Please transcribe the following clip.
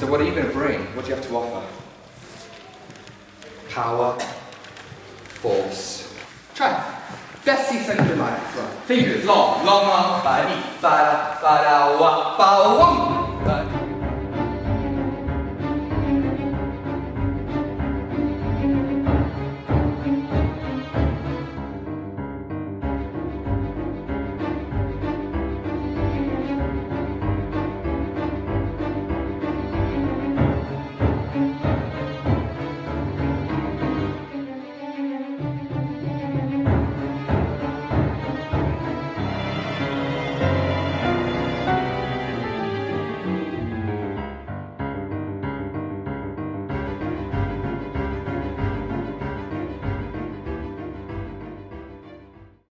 So what are you going to bring? What do you have to offer? Power. Force. Try. Best see my like Fingers long, long wap, wum.